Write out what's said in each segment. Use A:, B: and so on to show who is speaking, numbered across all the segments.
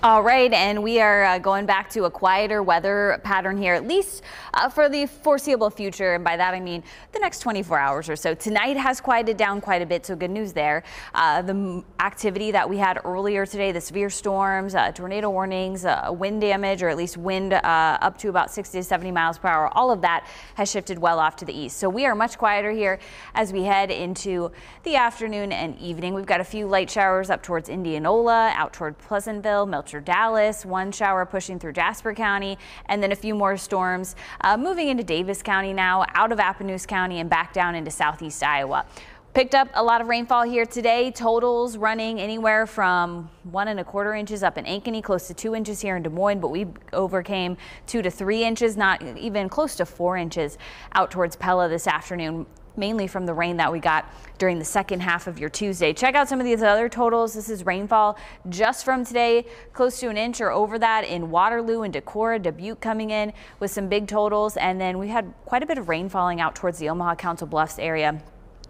A: All right, and we are uh, going back to a quieter weather pattern here, at least uh, for the foreseeable future. And by that, I mean the next 24 hours or so. Tonight has quieted down quite a bit, so good news there. Uh, the activity that we had earlier today, the severe storms, uh, tornado warnings, uh, wind damage, or at least wind uh, up to about 60 to 70 miles per hour, all of that has shifted well off to the east. So we are much quieter here as we head into the afternoon and evening. We've got a few light showers up towards Indianola, out toward Pleasantville, Melcher Dallas, one shower pushing through Jasper County, and then a few more storms uh, moving into Davis County now, out of Appanoose County and back down into southeast Iowa. Picked up a lot of rainfall here today. Totals running anywhere from one and a quarter inches up in Ankeny, close to two inches here in Des Moines, but we overcame two to three inches, not even close to four inches out towards Pella this afternoon mainly from the rain that we got during the second half of your Tuesday. Check out some of these other totals. This is rainfall just from today, close to an inch or over that in Waterloo and Decorah, Dubuque coming in with some big totals. And then we had quite a bit of rain falling out towards the Omaha Council Bluffs area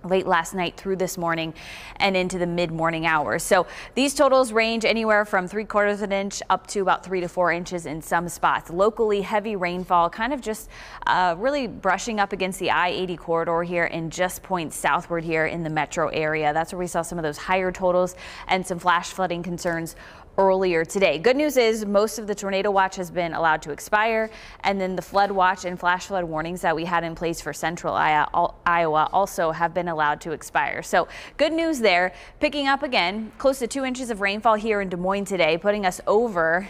A: late last night through this morning and into the mid morning hours. So these totals range anywhere from three quarters of an inch up to about three to four inches in some spots. Locally heavy rainfall kind of just uh, really brushing up against the I-80 corridor here and just points southward here in the metro area. That's where we saw some of those higher totals and some flash flooding concerns earlier today. Good news is most of the tornado watch has been allowed to expire and then the flood watch and flash flood warnings that we had in place for central Iowa also have been allowed to expire. So good news there. Picking up again close to two inches of rainfall here in Des Moines today, putting us over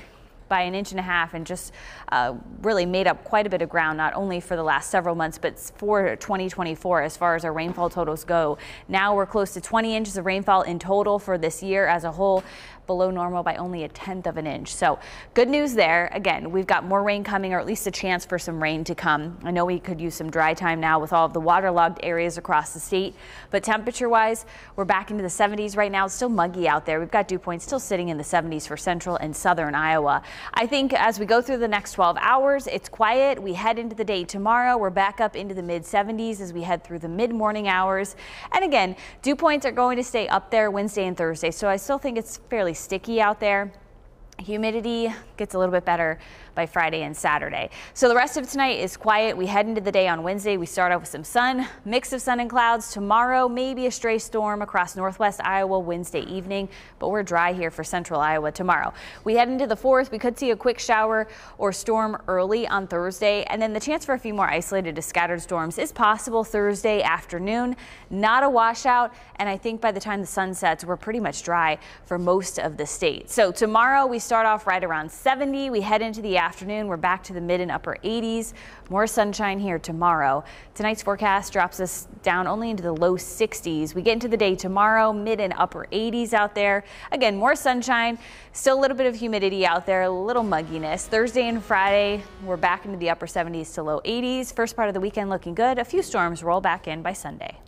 A: by an inch and a half and just uh, really made up quite a bit of ground, not only for the last several months, but for 2024 as far as our rainfall totals go. Now we're close to 20 inches of rainfall in total for this year as a whole below normal by only a tenth of an inch. So good news there. Again, we've got more rain coming or at least a chance for some rain to come. I know we could use some dry time now with all of the waterlogged areas across the state, but temperature wise, we're back into the 70s right now. It's still muggy out there. We've got dew points still sitting in the 70s for central and southern Iowa. I think as we go through the next 12 hours, it's quiet. We head into the day tomorrow. We're back up into the mid 70s as we head through the mid morning hours. And again, dew points are going to stay up there Wednesday and Thursday. So I still think it's fairly sticky out there. Humidity gets a little bit better by Friday and Saturday. So the rest of tonight is quiet. We head into the day on Wednesday. We start off with some sun, mix of sun and clouds. Tomorrow, maybe a stray storm across northwest Iowa Wednesday evening, but we're dry here for central Iowa tomorrow. We head into the fourth. We could see a quick shower or storm early on Thursday, and then the chance for a few more isolated to scattered storms is possible Thursday afternoon. Not a washout, and I think by the time the sun sets, we're pretty much dry for most of the state. So tomorrow we start off right around 70. We head into the afternoon. We're back to the mid and upper 80s. More sunshine here tomorrow. Tonight's forecast drops us down only into the low 60s. We get into the day tomorrow, mid and upper 80s out there. Again, more sunshine, still a little bit of humidity out there, a little mugginess. Thursday and Friday, we're back into the upper 70s to low 80s. First part of the weekend looking good. A few storms roll back in by Sunday.